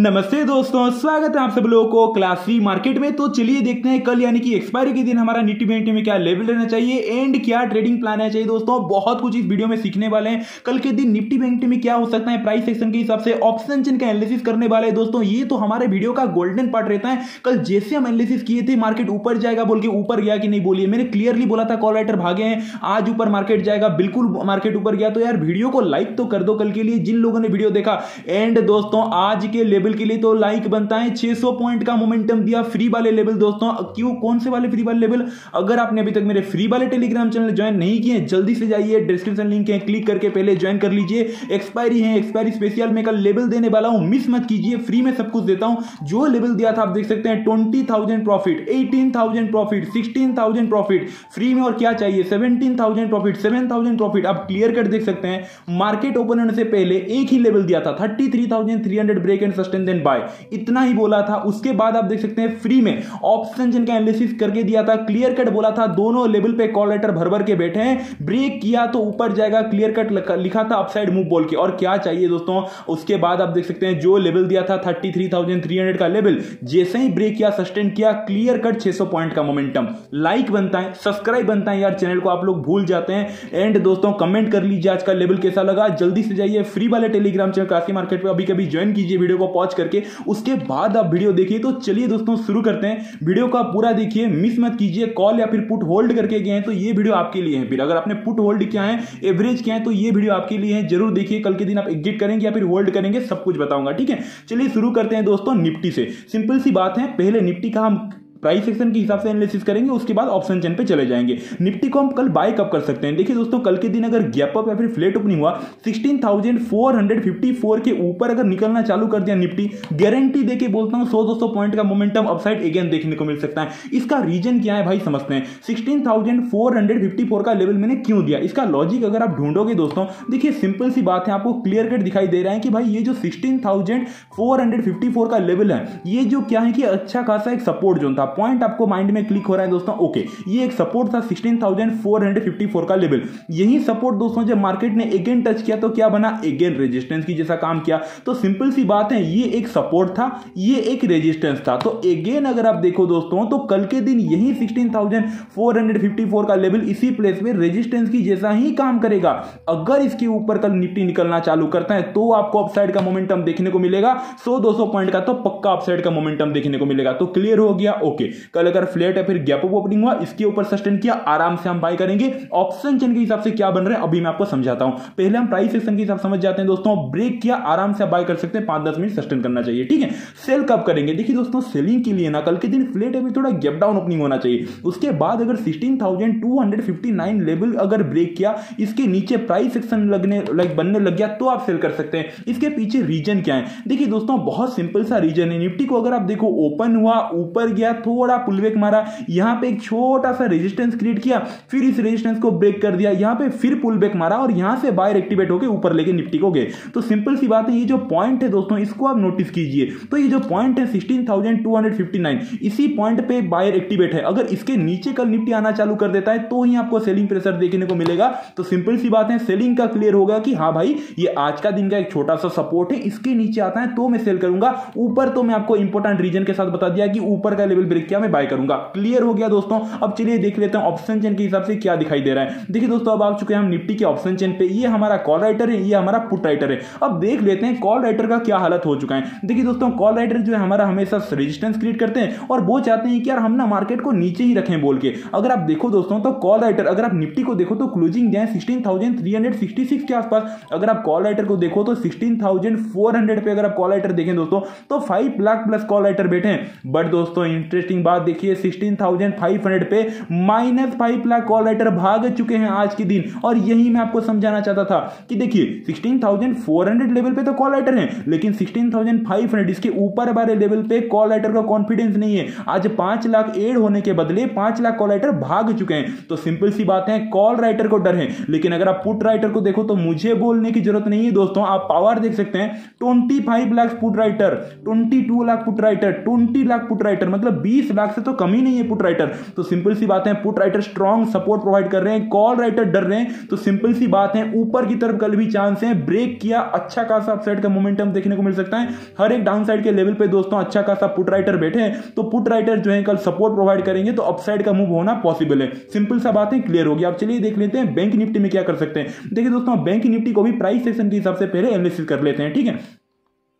नमस्ते दोस्तों, स्वागत है आप सब लोगों को क्लास सी मार्केट में। तो चलिए देखते हैं, कल यानी कि एक्सपायरी के दिन हमारा निफ्टी बैंक में क्या लेवल रहना चाहिए एंड क्या ट्रेडिंग प्लान रहना चाहिए दोस्तों। बहुत कुछ इस वीडियो में सीखने वाले हैं। कल के दिन निफ्टी बैंक में क्या हो सकता है प्राइस सेक्शन के हिसाब से ऑप्शन चिन्ह का एनालिसिस करने वाले हैं दोस्तों। ये तो हमारे वीडियो का गोल्डन पार्ट रहता है। कल जैसे हम एनालिसिस किए थे मार्केट ऊपर जाएगा, बोल के ऊपर गया कि नहीं बोलिए। मैंने क्लियरली बोला था कॉल राइटर भागे हैं, आज ऊपर मार्केट जाएगा, बिल्कुल मार्केट ऊपर गया। तो यार वीडियो को लाइक तो कर दो कल के लिए, जिन लोगों ने वीडियो देखा। एंड दोस्तों, आज के लेवल के लिए तो लाइक बनता है। 600 पॉइंट का मोमेंटम दिया फ्री वाले लेवल दोस्तों। क्यों? कौन से वाले फ्री वाले लेवल अगर आपने अभी तक मेरे फ्री वाले टेलीग्राम चैनल ज्वाइन नहीं किए, जल्दी से जाइए। डिस्क्रिप्शन लिंक है क्लिक करके पहले ज्वाइन कर लीजिए। एक्सपायरी है एक्सपायरी स्पेशल में कल लेवल देने वाला हूँ। मिस मत कीजिए फ्री में सब कुछ देता हूँ। जो लेवल दिया था, आप देख सकते हैं twenty profit eighteen profit sixteen profit free में और क्या चाहिए? सेवनटीन प्रॉफिट सेवन प्रॉफिट आप क्लियर कट देख सकते हैं। मार्केट ओपन होने से पहले एक ही लेवल दिया था thirty three thousand three hundred break and sustain then buy. इतना ही बोला था। उसके बाद आप देख सकते हैं फ्री में ऑप्शन जिनका एनालिसिस करके दिया था। क्लियर कट बोला था। दोनों लेवल पे कॉल लेटर भर भर के बैठे हैं। ब्रेक किया तो ऊपर जाएगा। क्लियर कट लिखा था अपसाइड मूव बोल के। और क्या चाहिए दोस्तों? उसके बाद आप देख सकते हैं जो लेवल दिया था थर्टी का लेवल जैसे ही ब्रेक किया सस्टेन किया क्लियर कट छह सौ पॉइंट का मोमेंटम लाइक बनता है सब्सक्राइब बनता है यार चैनल को। आप लोग भूल जाते हैं। एंड दोस्तों कमेंट कर लीजिए आज का लेवल कैसा लगा। जल्दी से जाइए फ्री वाले टेलीग्राम चैनल काफ़ी मार्केट पे। अभी कभी ज्वाइन कीजिए वीडियो को। पॉज करके, उसके बाद आप वीडियो देखिए तो चलिए दोस्तों, शुरू करते हैं। वीडियो का पूरा देखिए मिस मत कीजिए कॉल या फिर पुट होल्ड करके गए हैं तो ये वीडियो आपके लिए है। फिर अगर आपने पुट होल्ड किया है एवरेज किया है तो ये वीडियो आपके लिए है। ज़रूर देखिए, कल के दिन आप एग्जिट करेंगे या फिर होल्ड करेंगे, सब कुछ बताऊँगा, ठीक है? चलिए शुरू करते हैं दोस्तों, निफ्टी से। सिंपल सी बात है, पहले निफ्टी का हम प्राइस सेक्शन के हिसाब से एनालिसिस करेंगे उसके बाद ऑप्शन चेन पे चले जाएँगे। निफ्टी को हम कल बाय कब कर सकते हैं? देखिए दोस्तों कल के दिन अगर गैप अप या फिर फ्लेट ओपनिंग हुआ 16,454 के ऊपर अगर निकलना चालू कर दिया निफ्टी गारंटी देके बोलता हूँ 100-200 पॉइंट का मोमेंटम अपसाइड अगेन देखने को मिल सकता है। इसका रीजन क्या है भाई समझते हैं। 16,454 का लेवल मैंने क्यों दिया? इसका लॉजिक अगर आप ढूंढोगे दोस्तों देखिए सिंपल सी बात है आपको क्लियर कट दिखाई दे रहा है कि भाई ये जो सिक्सटीन का लेवल है ये जो क्या है कि अच्छा खासा एक सपोर्ट जोन था। पॉइंट आपको माइंड में क्लिक हो रहा है दोस्तों ओके। ये एक सपोर्ट था 16,454 का लेवल। यही सपोर्ट दोस्तों जब मार्केट ने अगेन टच किया तो क्या बना? अगेन रेजिस्टेंस की जैसा काम किया। तो सिंपल सी बात है ये एक सपोर्ट था ये एक रेजिस्टेंस था। तो अगेन अगर आप देखो दोस्तों तो कल के दिन यही 16,454 का लेवल इसी प्लेस में रेजिस्टेंस की जैसा ही काम करेगा। अगर इसके ऊपर कल निफ्टी निकलना चालू करता है तो आपको अपसाइड का मोमेंटम देखने को मिलेगा। 100-200 पॉइंट का तो पक्का अपसाइड का मोमेंटम देखने को मिलेगा। तो क्लियर हो गया ओके। ओके। कल अगर फ्लैट है फिर गैप अप ओपनिंग हुआ, इसके ऊपर सस्टेन किया, आराम से हम बाय करेंगे। ऑप्शन चेन के हिसाब से क्या बन रहा है, अभी मैं आपको समझाता हूँ। पहले हम प्राइस सेक्शन के हिसाब समझ जाते हैं दोस्तों। ब्रेक किया, आराम से बाय कर सकते हैं, पाँच दस मिनट सस्टेन करना चाहिए, ठीक है? सेल कब करेंगे? देखिए दोस्तों सेलिंग के लिए ना, कल के दिन फ्लैट है थोड़ा गैप डाउन ओपनिंग होना चाहिए। उसके बाद अगर सिक्सटीन लेवल अगर ब्रेक किया, इसके नीचे प्राइस सेक्शन लगने लाइक बनने लग गया तो आप सेल कर सकते हैं। इसके पीछे रीजन क्या है? देखिए दोस्तों, बहुत सिंपल सा रीजन है। निफ्टी को अगर आप देखो ओपन हुआ, ऊपर गया थोड़ा पुलबैक मारा, यहाँ पे एक छोटा सा रेजिस्टेंस क्रिएट किया, फिर इस रेजिस्टेंस को ब्रेक कर दिया, यहाँ पे फिर पुलबैक मारा और यहाँ से बायर एक्टिवेट होकर ऊपर लेके निफ्टी को गए। तो सिंपल सी बात है, ये जो पॉइंट है दोस्तों, इसको आप नोटिस कीजिए। तो ये जो पॉइंट है सिक्सटीन इसी पॉइंट पे बायर एक्टिवेट है। अगर इसके नीचे कल निफ्टी आना चालू कर देता है तो ही आपको सेलिंग प्रेशर देखने को मिलेगा। तो सिंपल सी बात है सेलिंग का क्लियर होगा कि हाँ भाई, ये आज का दिन का एक छोटा सा सपोर्ट है, इसके नीचे आता है तो मैं सेल करूँगा। ऊपर तो मैं आपको इंपॉर्टेंट रीजन के साथ बता दिया कि ऊपर का लेवल किया मैं बाय करूँगा? क्लियर हो गया दोस्तों। अब चलिए देख लेते हैं ऑप्शन चेन के हिसाब से क्या दिखाई दे रहा है। देखिए दोस्तों, अब आ चुके हैं हम निफ्टी के ऑप्शन चेन पे। ये हमारा कॉल राइटर है, ये हमारा पुट राइटर है। अब देख लेते हैं कॉल राइटर का क्या हालत हो चुका है। देखिए दोस्तों कॉल राइटर जो है हमारा हमेशा रेजिस्टेंस क्रिएट करते हैं और वो चाहते हैं कि यार हम ना मार्केट को नीचे ही रखें बोल के। अगर आप देखो दोस्तों तो कॉल राइटर अगर आप निफ्टी को देखो तो क्लोजिंग जाए सिक्सटीन के आसपास। अगर आप कॉल राइटर को देखो तो सिक्सटीन पे अगर आप कॉल राइटर देखें दोस्तों तो five lakh plus call writer बैठे बट दोस्तों इंटरेस्टिंग बात देखिए सिक्सटीन पे minus five lakh call writer भाग चुके हैं आज के दिन। और यही मैं आपको समझाना चाहता था कि देखिए 16,400 लेवल पे तो कॉल राइटर है लेकिन 16,500 इसके ऊपर वाले लेवल पे कॉल राइटर का कॉन्फिडेंस नहीं है। आज पाँच लाख एड होने के बदले पाँच लाख कॉल राइटर भाग चुके हैं। तो सिंपल सी बात है कॉल राइटर को डर है। लेकिन अगर आप पुट राइटर को देखो तो मुझे बोलने की ज़रूरत नहीं है दोस्तों। आप पावर देख सकते हैं twenty five lakh put writer twenty two lakh put writer twenty lakh put writer मतलब बीस लाख से तो कम ही नहीं है पुट राइटर। तो सिंपल सी बात है, put writer strong support provide कर रहे हैं कॉल राइटर डर रहे हैं। तो सिंपल सी बात है, ऊपर की तरफ़ कल भी चांस है ब्रेक किया अच्छा खासा अपसाइड का मोमेंटम देखने को मिल सकता है। हर एक डाउन साइड के लेवल पे दोस्तों अच्छा खासा पुट राइटर बैठे हैं। तो पुट राइटर जो है कल सपोर्ट प्रोवाइड करेंगे तो अपसाइड का मूव होना पॉसिबल है। सिंपल सा बात है क्लियर होगी आप चलिए देख लेते हैं बैंक निफ्टी में क्या कर सकते हैं। देखिए दोस्तों बैंक निफ्टी को भी प्राइस सेशन के हिसाब से पहले एनालिसिस कर लेते हैं, ठीक है?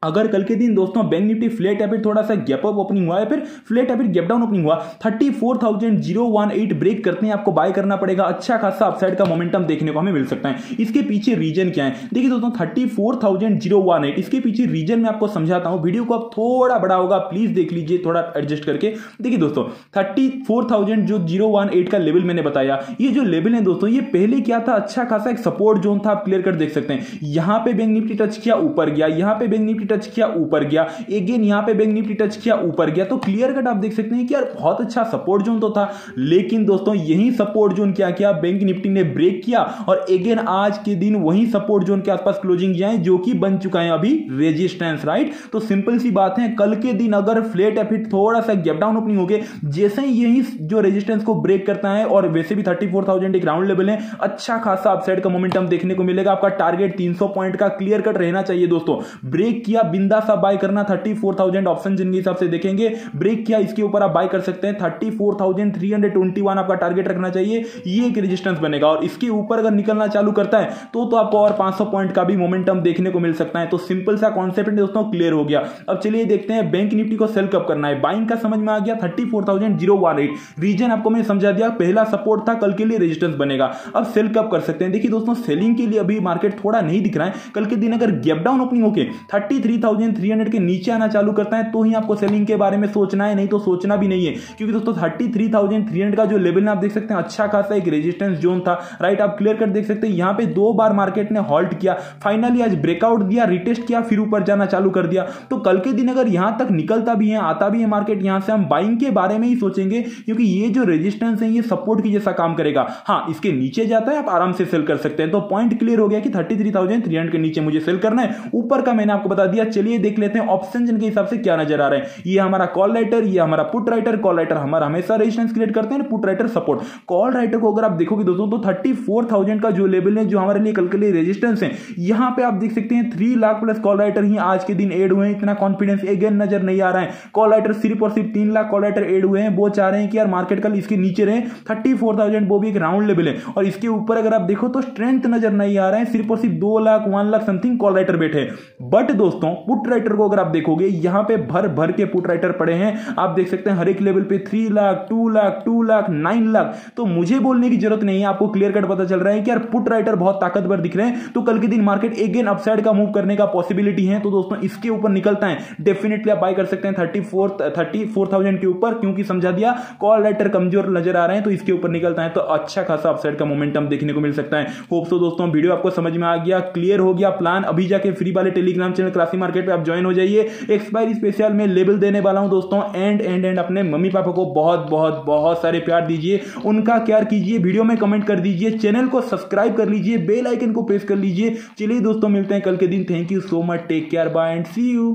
अगर कल के दिन दोस्तों बैंक निफ्टी फ्लैट या फिर थोड़ा सा गैप अप ओपनिंग हुआ या फिर फ्लैट या फिर गैप डाउन ओपनिंग हुआ thirty four thousand zero one eight break करते हैं, आपको बाय करना पड़ेगा अच्छा खासा अपसाइड का मोमेंटम देखने को हमें मिल सकता है। इसके पीछे रीजन क्या है? देखिए दोस्तों thirty four thousand zero one eight इसके पीछे रीजन में आपको समझाता हूँ। वीडियो को आप थोड़ा बड़ा होगा प्लीज़ देख लीजिए, थोड़ा एडजस्ट करके। देखिए दोस्तों थर्टी फोर थाउज़ेंड जो ज़ीरो वन एट का लेवल मैंने बताया। ये जो लेवल है दोस्तों, ये पहले क्या था? अच्छा खासा एक सपोर्ट जोन था, आप क्लियर कर देख सकते हैं। यहाँ पे बैंक निफ्टी टच किया, ऊपर गया। यहाँ पे बैंक निफ्टी टच किया, ऊपर गया। एगेन यहाँ पे बैंक निफ्टी टच किया, ऊपर गया। तो क्लियर कट आप देख सकते हैं कि यार, बहुत अच्छा सपोर्ट जोन तो था। लेकिन दोस्तों, यही सपोर्ट जोन क्या किया? बैंक निफ्टी ने ब्रेक किया। और एगेन आज के दिन वही सपोर्ट जोन के आसपास क्लोजिंग किया जो कि बन चुका है अभी रेजिस्टेंस राइट तो सिंपल सी बात है, कल के दिन अगर फ्लेट या फिर थोड़ा सा गैप डाउन ओपनिंग हो गए, जैसे ही यही जो रेजिस्टेंस को ब्रेक करता है, और वैसे भी थर्टी फोर थाउज़ेंड एक राउंड लेवल है अच्छा खासा अपसाइड का मोमेंटम देखने को मिलेगा। आपका टारगेट 300 पॉइंट का क्लियर कट रहना चाहिए दोस्तों। ब्रेक किया बिंदा सा बाय करना? थर्टी फोर थाउज़ेंड ऑप्शन जिनके हिसाब से देखेंगे। ब्रेक किया? इसके ऊपर आप बाय कर सकते हैं। Thirty four thousand three hundred twenty one आपका टारगेट रखना चाहिए। ये एक रेजिस्टेंस बनेगा और इसके ऊपर अगर निकलना चालू करता है तो तो आपको और 500 पॉइंट का भी मोमेंटम देखने को मिल सकता है। तो सिंपल सा कॉन्सेप्ट दोस्तों क्लियर हो गया। अब चलिए देखते हैं बैंक निफ्टी को सेल कब करना है? बाइंग का समझ में आ गया thirty four thousand zero one eight reason आपको मैंने समझा दिया, पहला सपोर्ट था, कल के लिए रेजिस्टेंस बनेगा। अब सेल कब कर सकते हैं? देखिए दोस्तों सेलिंग के लिए अभी मार्केट थोड़ा नहीं दिख रहा है। कल के दिन अगर गैप डाउन ओपनिंग होके thirty three thousand three hundred के नीचे आना चालू करता है तो ही आपको सेलिंग के बारे में सोचना है, नहीं तो सोचना भी नहीं है। क्योंकि दोस्तों thirty three thousand three hundred का जो लेवल आप देख सकते हैं अच्छा खासा एक रेजिस्टेंस जोन था। राइट आप क्लियर कर देख सकते हैं, यहाँ पे दो बार मार्केट ने हॉल्ट किया। फाइनली आज ब्रेकआउट दिया रिटेस्ट किया, फिर ऊपर जाना चालू कर दिया। तो कल के दिन अगर यहाँ तक निकलता भी है, आता भी है मार्केट यहाँ से हम बाइंग के बारे में ही सोचेंगे, क्योंकि ये जो रेजिस्टेंस है, ये सपोर्ट की जैसा काम करेगा। हाँ इसके नीचे जाता है, आप आराम से सेल कर सकते हैं। तो पॉइंट क्लियर हो गया कि thirty three thousand three hundred के नीचे मुझे सेल करना है। ऊपर का मैंने आपको बता दिया चलिए देख लेते हैं ऑप्शन जिनके हिसाब से क्या नज़र आ रहा है। ये हमारा कॉल राइटर ये हमारा पुट राइटर कॉल राइटर हमारा हमेशा रेजिस्टेंस क्रिएट करते हैं put writer support call writer को अगर आप देखोगे दोस्तों तो थर्टी का जो लेवल है, जो हमारे लिए कल के लिए रेजिस्टेंस है, यहाँ पे आप देख सकते हैं three lakh plus call writer ही आज के दिन एड हुए हैं। इतना कॉन्फिडेंस अगेन नज़र नहीं आ रहा है। कॉल राइटर सिर्फ़ और सिर्फ़ तीन लाख कॉल राइटर एड हुए हैं। वो चाह रहे हैं कि यार मार्केट कल इसके नीचे रहे। थर्टी वो भी एक राउंड लेवल है। और इसके ऊपर अगर आप देखो तो स्ट्रेंथ नज़र नहीं आ रहा है। सिर्फ़ और सिर्फ़ दो lakh one lakh something call writer बैठे बट दोस्तों पुट राइटर को अगर आप देखोगे, यहाँ पे भर भर के पुट राइटर पड़े हैं। आप देख सकते हैं हर एक लेवल पे three lakh two lakh two lakh nine lakh तो मुझे बोलने की ज़रूरत नहीं है, आपको क्लियर कट पता चल रहा है कि यार पुट राइटर बहुत ताकतवर दिख रहे हैं। तो कल के दिन मार्केट अगेन अपसाइड का मूव करने का पॉसिबिलिटी है। तो दोस्तों, इसके ऊपर निकलता है। डेफिनेटली आप बाय कर सकते हैं thirty four thirty four thousand के ऊपर, क्योंकि समझा दिया कॉल राइटर कमज़ोर नज़र आ रहे हैं तो इसके ऊपर निकलता है। तो अच्छा खासा अपसाइड का मोमेंटम देखने को मिल सकता है। होप सो दोस्तों, वीडियो आपको समझ में आ गया क्लियर हो गया प्लान अभी जाके फ्री वाले टेलीग्राम चैनल क्लासी मार्केट पे आप ज्वाइन हो जाइए। एक्सपायरी स्पेशल में लेबल देने वाला हूँ दोस्तों। एंड एंड एंड अपने मम्मी पापा को बहुत बहुत बहुत सारे प्यार दीजिए। उनका केयर कीजिए। वीडियो में कमेंट कर दीजिए। चैनल को सब्सक्राइब कर लीजिए। बेल आइकन को प्रेस कर लीजिए। चलिए दोस्तों, मिलते हैं कल के दिन। Thank you so much take care bye and see you